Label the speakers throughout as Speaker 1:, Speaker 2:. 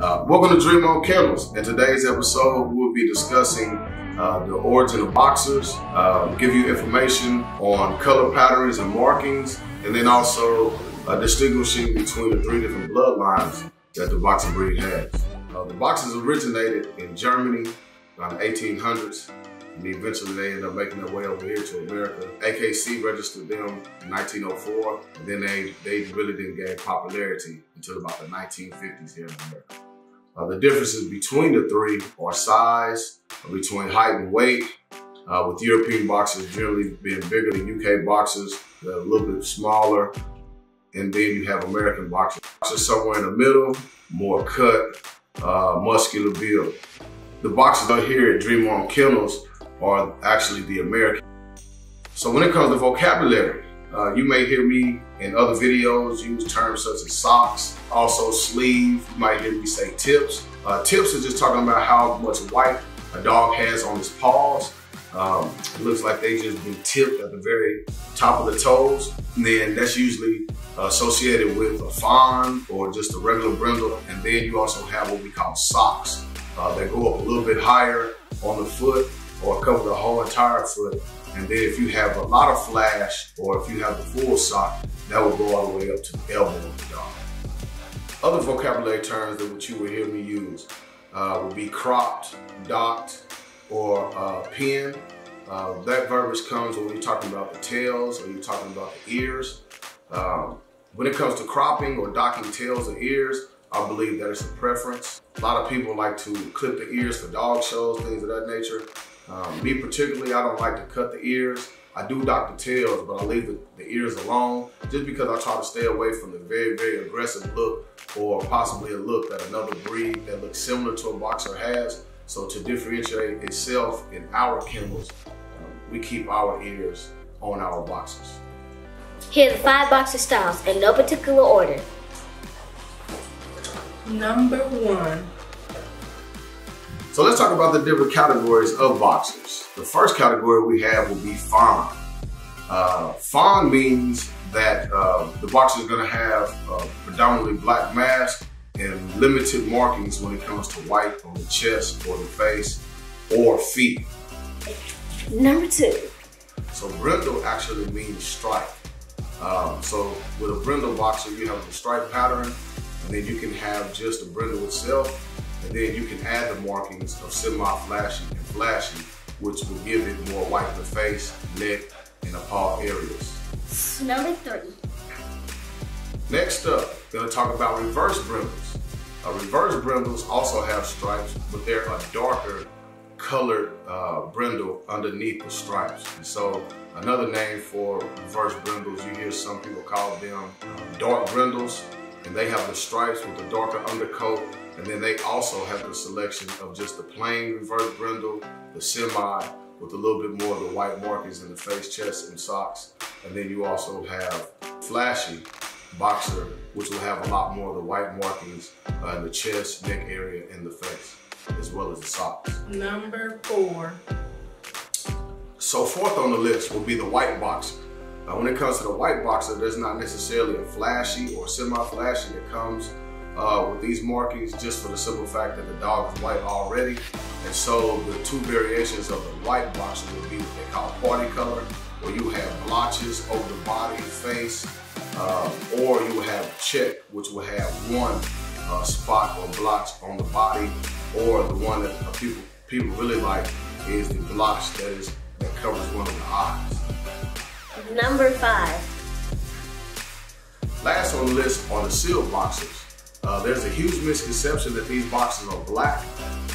Speaker 1: Uh, welcome to DreamOn Kennels. In today's episode, we'll be discussing uh, the origin of boxers, uh, give you information on color patterns and markings, and then also distinguishing between the three different bloodlines that the boxer breed has. Uh, the boxers originated in Germany around the 1800s, and eventually they ended up making their way over here to America. AKC registered them in 1904, and then they, they really didn't gain popularity until about the 1950s here in America. Uh, the differences between the three are size, between height and weight, uh, with European boxers generally being bigger than UK boxers, they're a little bit smaller. And then you have American boxers, boxers somewhere in the middle, more cut, uh, muscular build. The boxers out here at DreamOn Kennels are actually the American. So when it comes to vocabulary, uh, you may hear me in other videos use terms such as socks, also sleeve. You might hear me say tips. Uh, tips is just talking about how much white a dog has on his paws. Um, it looks like they just been tipped at the very top of the toes. And then that's usually associated with a fawn or just a regular brindle. And then you also have what we call socks uh, that go up a little bit higher on the foot or cover the whole entire foot. And then if you have a lot of flash or if you have the full sock, that will go all the way up to the elbow of the dog. Other vocabulary terms that you will hear me use uh, would be cropped, docked, or uh, pinned. Uh, that verbiage comes when you're talking about the tails or you're talking about the ears. Um, when it comes to cropping or docking tails or ears, I believe that it's a preference. A lot of people like to clip the ears for dog shows, things of that nature. Um, me particularly, I don't like to cut the ears. I do dock the tails, but I leave the, the, ears alone just because I try to stay away from the very, very aggressive look or possibly a look that another breed that looks similar to a boxer has. So to differentiate itself in our kennels, um, we keep our ears on our boxers.
Speaker 2: Here are the five boxer styles in no particular order.
Speaker 3: Number one,
Speaker 1: so let's talk about the different categories of boxers. The first category we have will be fawn. Uh, fawn means that uh, the boxer is going to have a predominantly black mask and limited markings when it comes to white on the chest or the face or feet.
Speaker 2: Number two.
Speaker 1: So brindle actually means stripe. Um, so with a brindle boxer, you have the stripe pattern, and then you can have just a brindle itself, and then you can add the markings of semi-flashy and flashy, which will give it more white in the face, neck, and the paw areas.
Speaker 2: Number three.
Speaker 1: Next up, gonna talk about reverse brindles. Uh, reverse brindles also have stripes, but they're a darker colored uh, brindle underneath the stripes. And so another name for reverse brindles, you hear some people call them uh, dark brindles, and they have the stripes with the darker undercoat and then they also have the selection of just the plain reverse brindle, the semi, with a little bit more of the white markings in the face, chest, and socks. And then you also have flashy boxer, which will have a lot more of the white markings uh, in the chest, neck area, and the face, as well as the socks.
Speaker 3: Number four.
Speaker 1: So fourth on the list will be the white boxer. Uh, when it comes to the white boxer, there's not necessarily a flashy or semi-flashy that comes uh, with these markings just for the simple fact that the dog is white already. And so the two variations of the white boxer would be what they call parti color, where you have blotches over the body and face, uh, or you have check, which will have one uh, spot or blotch on the body, or the one that people people really like is the blotch that is that covers one of the eyes.
Speaker 2: Number five.
Speaker 1: Last on the list are the seal boxers. Uh, there's a huge misconception that these boxers are black,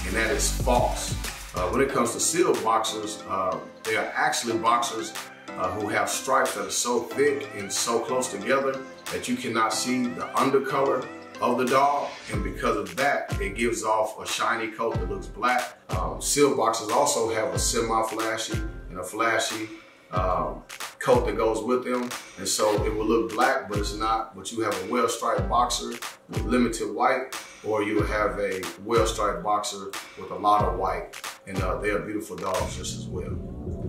Speaker 1: and that is false. Uh, when it comes to seal boxers, uh, they are actually boxers uh, who have stripes that are so thick and so close together that you cannot see the undercolor of the dog. And because of that, it gives off a shiny coat that looks black. Um, seal boxers also have a semi-flashy and a flashy um, coat that goes with them. And so it will look black, but it's not. But you have a well-striped boxer with limited white, or you have a well-striped boxer with a lot of white. And uh, they are beautiful dogs just as well.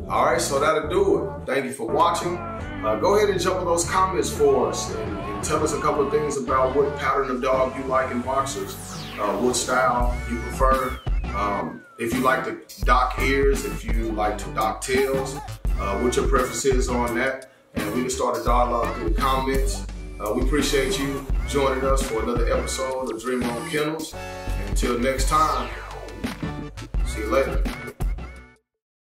Speaker 1: All right, so that'll do it. Thank you for watching. Uh, go ahead and jump in those comments for us and, and tell us a couple of things about what pattern of dog you like in boxers, uh, what style you prefer. Um, if you like to dock ears, if you like to dock tails, uh, what your preference is on that. And we can start a dialogue through the comments. Uh, we appreciate you joining us for another episode of DreamOn Kennels. And until next time, see you later.